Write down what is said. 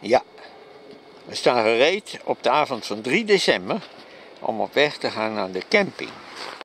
Ja, we staan gereed op de avond van 3 december om op weg te gaan naar de camping.